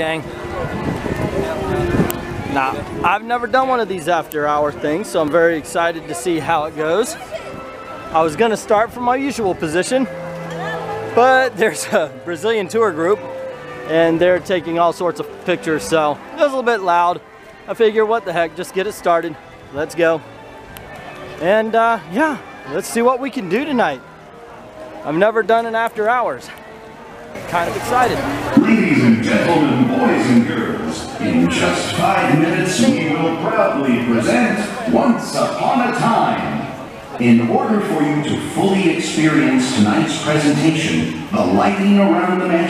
gang. Now, I've never done one of these after hour things, so I'm very excited to see how it goes. I was gonna start from my usual position, but there's a Brazilian tour group and they're taking all sorts of pictures, so it was a little bit loud. I figure, what the heck, just get it started. Let's go. And uh, yeah, let's see what we can do tonight. I've never done an after hours. Kind of excited. Ladies and gentlemen, and girls, in just five minutes we will proudly present Once Upon a Time. In order for you to fully experience tonight's presentation, the lighting around the mansion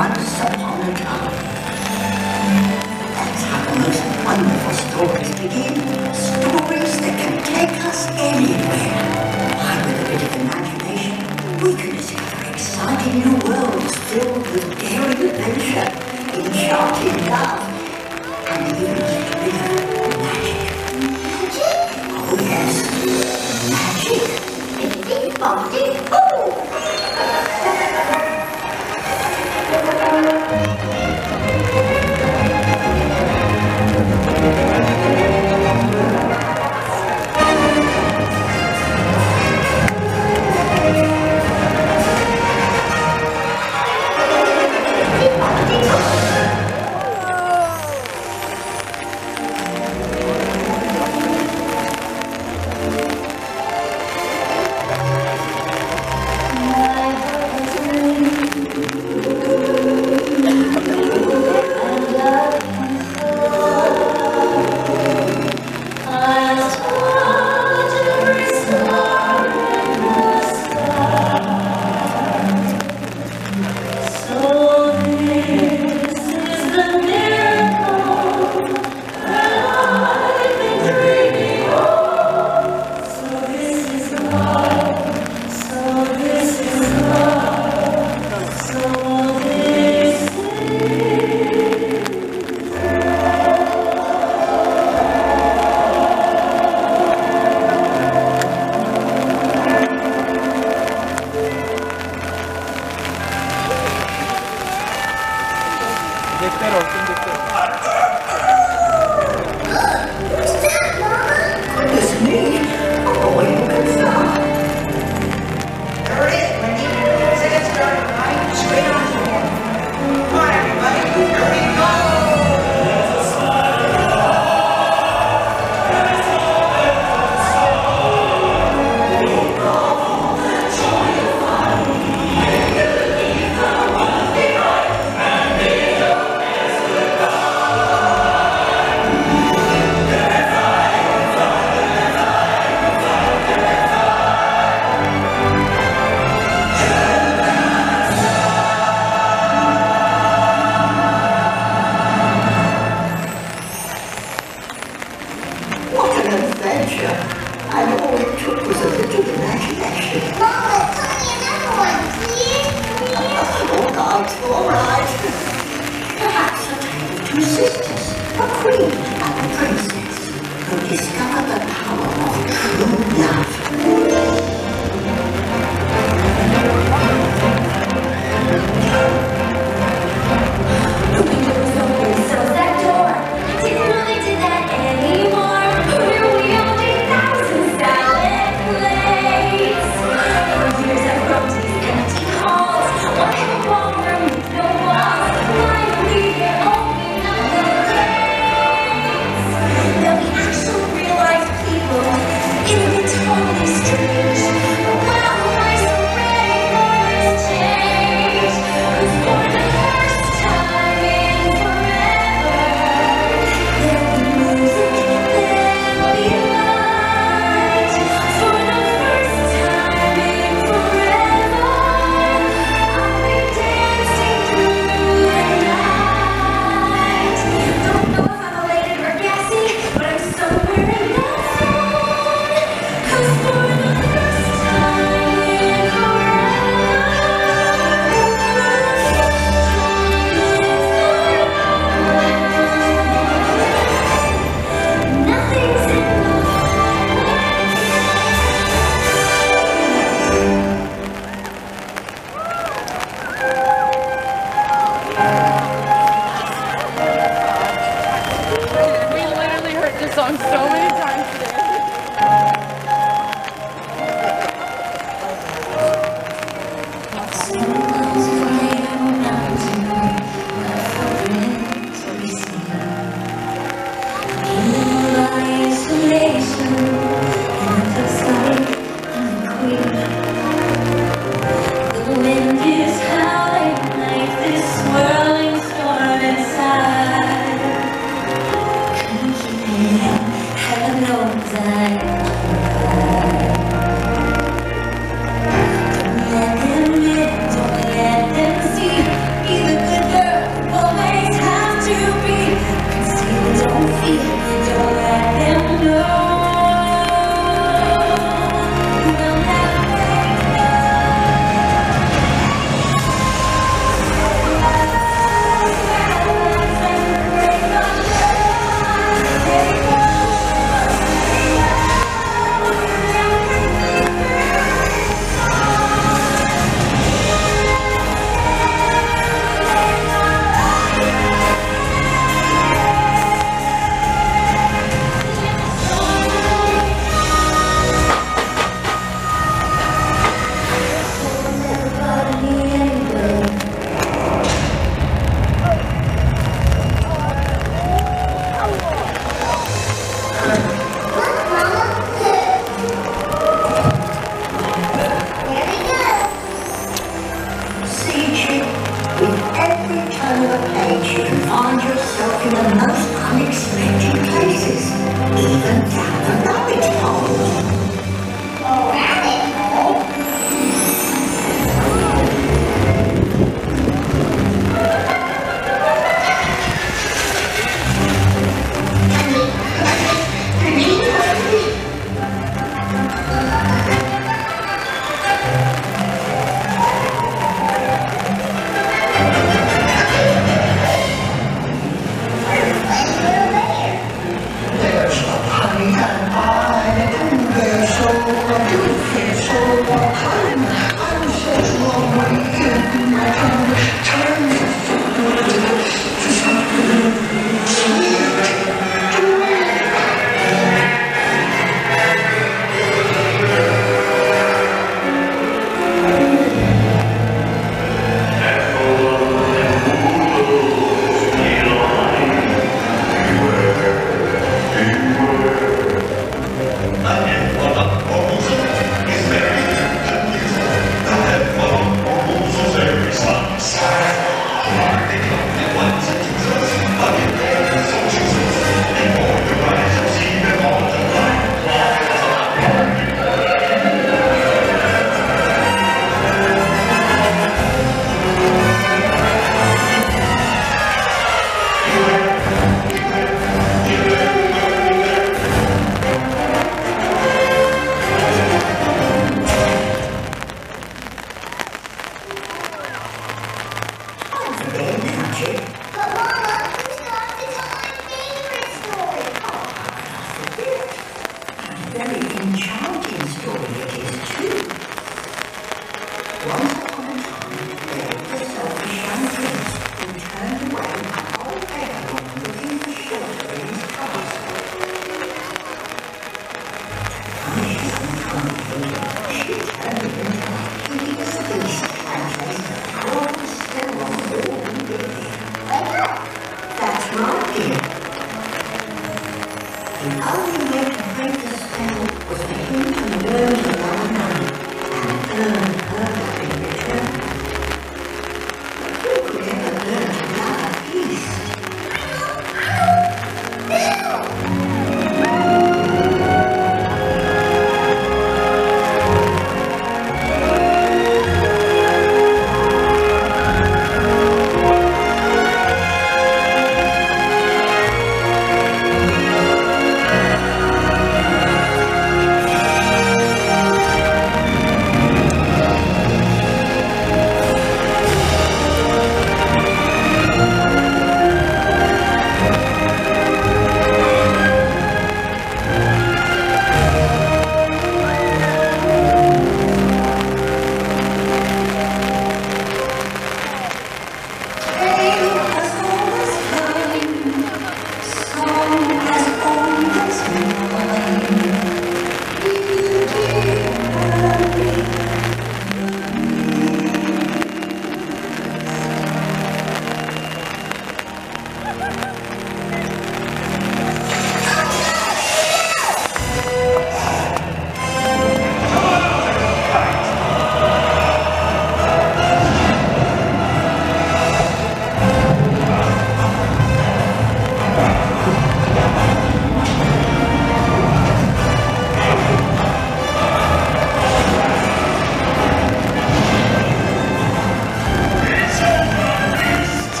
Once upon a page, you can find yourself in the most unexpected places, even down the Wow.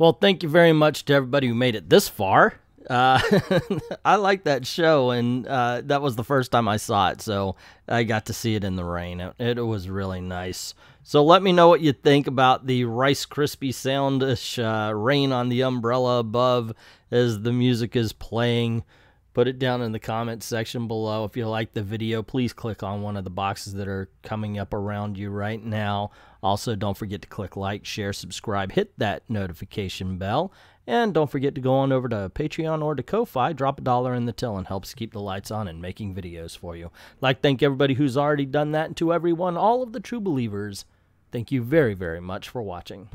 Well, thank you very much to everybody who made it this far. Uh, I like that show, and uh, that was the first time I saw it, so I got to see it in the rain. It, it was really nice. So let me know what you think about the Rice Krispie soundish uh, rain on the umbrella above as the music is playing. Put it down in the comments section below. If you like the video, please click on one of the boxes that are coming up around you right now. Also, don't forget to click like, share, subscribe, hit that notification bell. And don't forget to go on over to Patreon or to Ko-Fi, drop a dollar in the till and helps keep the lights on and making videos for you. I'd like thank everybody who's already done that and to everyone, all of the true believers, thank you very, very much for watching.